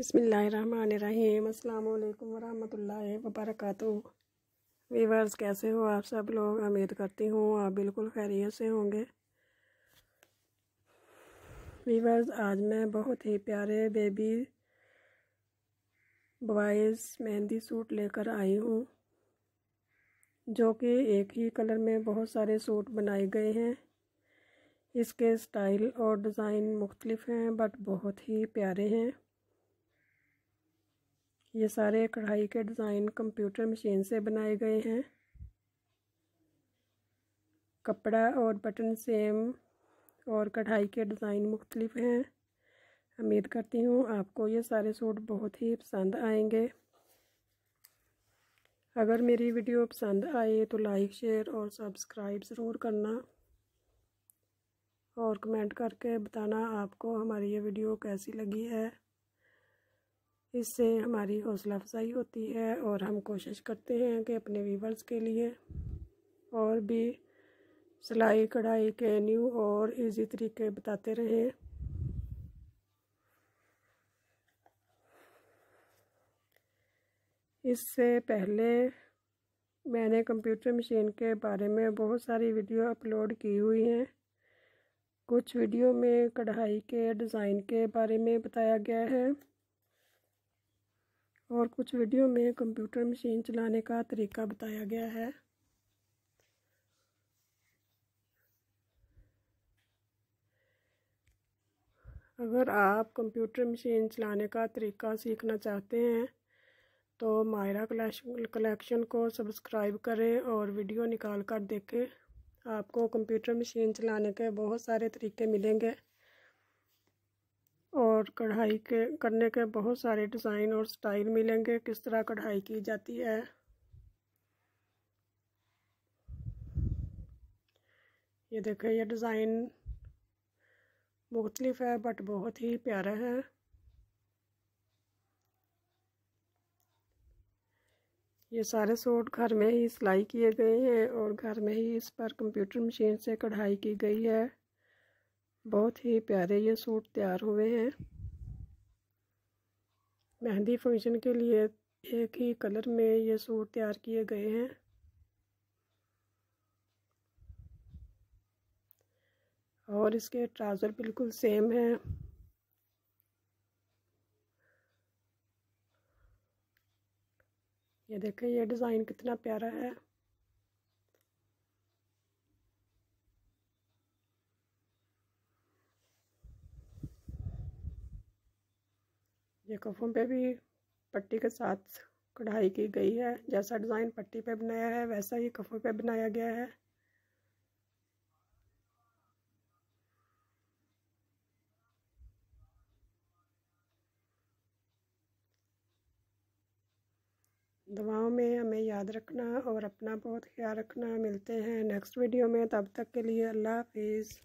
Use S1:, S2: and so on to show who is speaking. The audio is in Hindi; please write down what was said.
S1: बिसमीम अल्लाम वरहमतुल्लाहि वबरकातुहू। वीवर्स कैसे हो आप सब लोग? उम्मीद करती हूँ आप बिल्कुल खैरियत से होंगे। वीवर्स आज मैं बहुत ही प्यारे बेबी बॉयज़ मेहंदी सूट लेकर आई हूँ, जो कि एक ही कलर में बहुत सारे सूट बनाए गए हैं। इसके स्टाइल और डिज़ाइन मुख्तलिफ़ हैं बट बहुत ही प्यारे हैं। ये सारे कढ़ाई के डिज़ाइन कंप्यूटर मशीन से बनाए गए हैं। कपड़ा और बटन सेम और कढ़ाई के डिज़ाइन मुख्तलिफ़ हैं। उम्मीद करती हूँ आपको ये सारे सूट बहुत ही पसंद आएँगे। अगर मेरी वीडियो पसंद आए तो लाइक, शेयर और सब्सक्राइब ज़रूर करना और कमेंट करके बताना आपको हमारी ये वीडियो कैसी लगी है। इससे हमारी हौसला अफजाई होती है और हम कोशिश करते हैं कि अपने वीवर्स के लिए और भी सिलाई, कढ़ाई के न्यू और इजी तरीके बताते रहें। इससे पहले मैंने कंप्यूटर मशीन के बारे में बहुत सारी वीडियो अपलोड की हुई हैं। कुछ वीडियो में कढ़ाई के डिज़ाइन के बारे में बताया गया है। और कुछ वीडियो में कंप्यूटर मशीन चलाने का तरीका बताया गया है। अगर आप कंप्यूटर मशीन चलाने का तरीका सीखना चाहते हैं तो मायरा कलेक्शन को सब्सक्राइब करें और वीडियो निकाल कर देखें। आपको कंप्यूटर मशीन चलाने के बहुत सारे तरीके मिलेंगे। और कढ़ाई के, करने के बहुत सारे डिज़ाइन और स्टाइल मिलेंगे, किस तरह कढ़ाई की जाती है। ये देखें ये डिज़ाइन मुख्तलिफ़ है, बट बहुत ही प्यारा है। ये सारे सूट घर में ही सिलाई किए गए हैं और घर में ही इस पर कंप्यूटर मशीन से कढ़ाई की गई है। बहुत ही प्यारे ये सूट तैयार हुए हैं। मेहंदी फ़ंक्शन के लिए एक ही कलर में ये सूट तैयार किए गए हैं। और इसके ट्राउज़र बिल्कुल सेम हैं। ये देखें, ये डिज़ाइन कितना प्यारा है। ये कफ़ों पे भी पट्टी के साथ कढ़ाई की गई है। जैसा डिज़ाइन पट्टी पे बनाया है, वैसा ही कफ़ों पे बनाया गया है। दवाओं में हमें याद रखना और अपना बहुत ख्याल रखना। मिलते हैं नेक्स्ट वीडियो में। तब तक के लिए अल्लाह हाफिज़।